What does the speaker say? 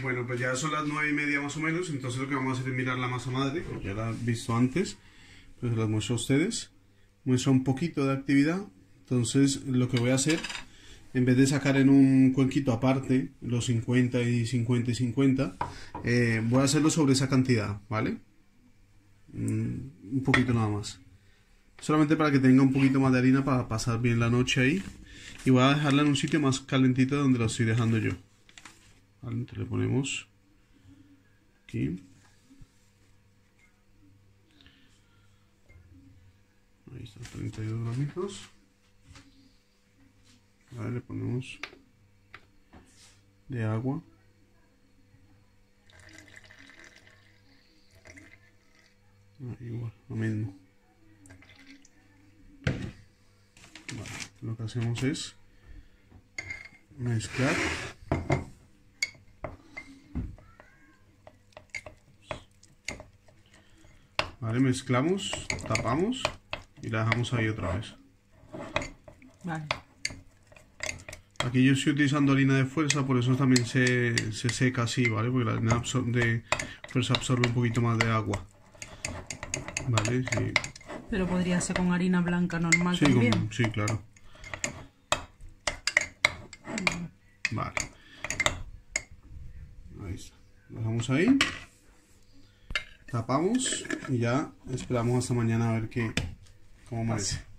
Bueno, pues ya son las nueve y media más o menos, entonces lo que vamos a hacer es mirar la masa madre, ya la he visto antes, pues las muestro a ustedes. Muestra un poquito de actividad, entonces lo que voy a hacer, en vez de sacar en un cuenquito aparte los 50 y 50 y 50, eh, voy a hacerlo sobre esa cantidad, ¿vale? Mm, un poquito nada más. Solamente para que tenga un poquito más de harina para pasar bien la noche ahí. Y voy a dejarla en un sitio más calentito donde la estoy dejando yo. Entonces le ponemos aquí. Ahí están 32 gramitos. Ahora le ponemos de agua. igual, lo mismo. lo que hacemos es mezclar. Vale, mezclamos, tapamos y la dejamos ahí otra vez. Vale. Aquí yo estoy utilizando harina de fuerza, por eso también se, se seca así, ¿vale? Porque la harina de fuerza absorbe un poquito más de agua. Vale, sí. Pero podría ser con harina blanca normal también. sí, claro. Vale. Ahí está. Lo dejamos ahí. Tapamos y ya esperamos hasta mañana a ver qué, cómo amanece.